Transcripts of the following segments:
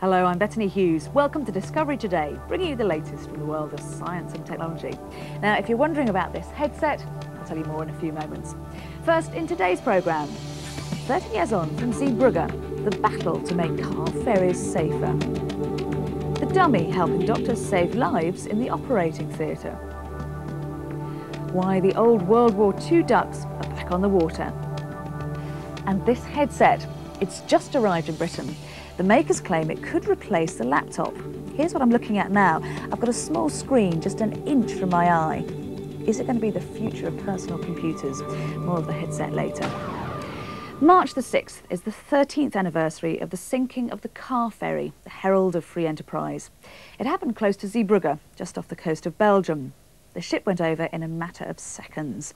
Hello, I'm Bettany Hughes. Welcome to Discovery Today, bringing you the latest from the world of science and technology. Now, if you're wondering about this headset, I'll tell you more in a few moments. First, in today's programme, 30 years on from Zeebrugge, the battle to make car ferries safer. The dummy helping doctors save lives in the operating theatre. Why the old World War II ducks are back on the water. And this headset, it's just arrived in Britain. The makers claim it could replace the laptop. Here's what I'm looking at now. I've got a small screen just an inch from my eye. Is it going to be the future of personal computers? More of the headset later. March the 6th is the 13th anniversary of the sinking of the car ferry, the herald of free enterprise. It happened close to Zeebrugge, just off the coast of Belgium. The ship went over in a matter of seconds.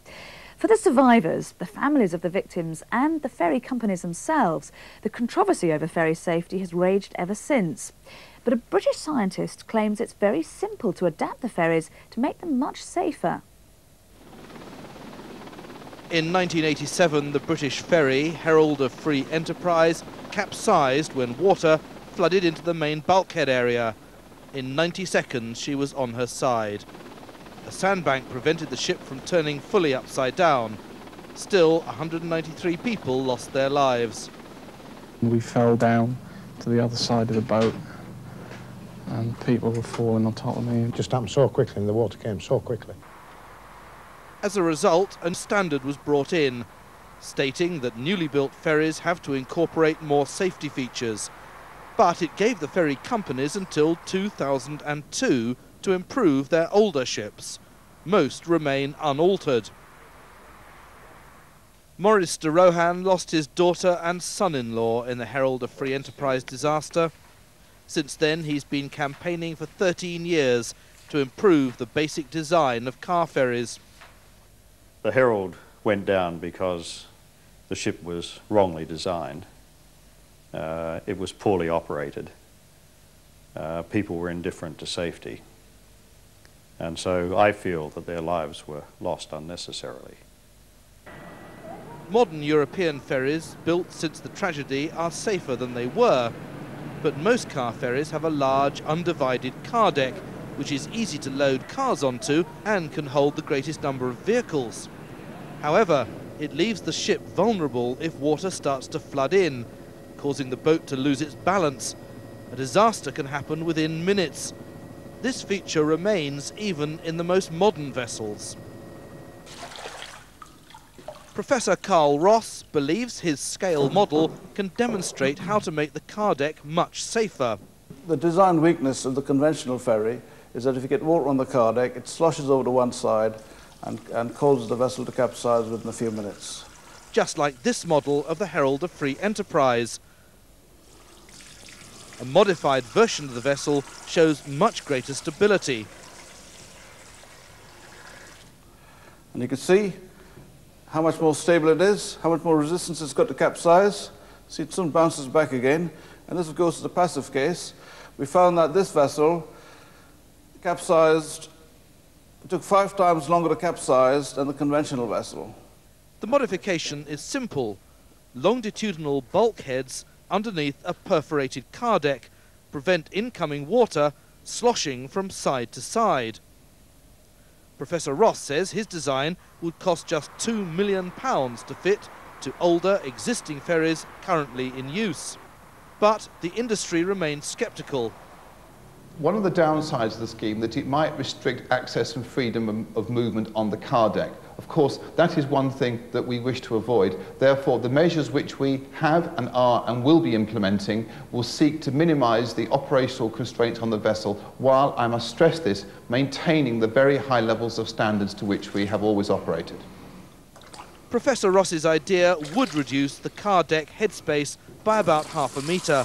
For the survivors, the families of the victims and the ferry companies themselves, the controversy over ferry safety has raged ever since. But a British scientist claims it's very simple to adapt the ferries to make them much safer. In 1987, the British ferry, Herald of Free Enterprise, capsized when water flooded into the main bulkhead area. In 90 seconds, she was on her side. A sandbank prevented the ship from turning fully upside down. Still, 193 people lost their lives. We fell down to the other side of the boat and people were falling on top of me. It just happened so quickly and the water came so quickly. As a result, a standard was brought in, stating that newly built ferries have to incorporate more safety features. But it gave the ferry companies until 2002 to improve their older ships. Most remain unaltered. Maurice de Rohan lost his daughter and son-in-law in the Herald of Free Enterprise disaster. Since then, he's been campaigning for 13 years to improve the basic design of car ferries. The Herald went down because the ship was wrongly designed. Uh, it was poorly operated. Uh, people were indifferent to safety. And so I feel that their lives were lost unnecessarily. Modern European ferries built since the tragedy are safer than they were, but most car ferries have a large undivided car deck, which is easy to load cars onto and can hold the greatest number of vehicles. However, it leaves the ship vulnerable if water starts to flood in, causing the boat to lose its balance. A disaster can happen within minutes, this feature remains even in the most modern vessels. Professor Carl Ross believes his scale model can demonstrate how to make the car deck much safer. The design weakness of the conventional ferry is that if you get water on the car deck, it sloshes over to one side and, and causes the vessel to capsize within a few minutes. Just like this model of the Herald of Free Enterprise, a modified version of the vessel shows much greater stability. And you can see how much more stable it is, how much more resistance it's got to capsize. See, it soon bounces back again. And this, of course, is a passive case. We found that this vessel capsized, it took five times longer to capsize than the conventional vessel. The modification is simple. Longitudinal bulkheads underneath a perforated car deck, prevent incoming water sloshing from side to side. Professor Ross says his design would cost just £2 million to fit to older existing ferries currently in use. But the industry remains sceptical one of the downsides of the scheme that it might restrict access and freedom of movement on the car deck. Of course, that is one thing that we wish to avoid. Therefore, the measures which we have and are and will be implementing will seek to minimise the operational constraints on the vessel while, I must stress this, maintaining the very high levels of standards to which we have always operated. Professor Ross's idea would reduce the car deck headspace by about half a metre,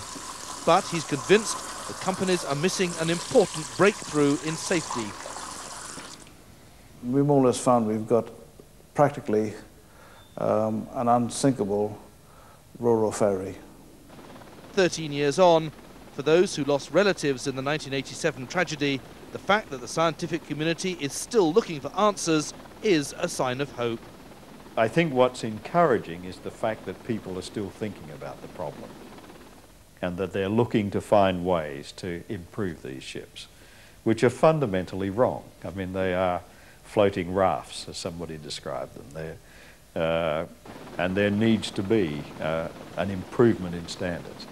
but he's convinced the companies are missing an important breakthrough in safety. We've more or less found we've got practically um, an unsinkable ro-ro ferry. 13 years on, for those who lost relatives in the 1987 tragedy, the fact that the scientific community is still looking for answers is a sign of hope. I think what's encouraging is the fact that people are still thinking about the problem. And that they're looking to find ways to improve these ships, which are fundamentally wrong. I mean, they are floating rafts, as somebody described them. They're, uh, and there needs to be uh, an improvement in standards.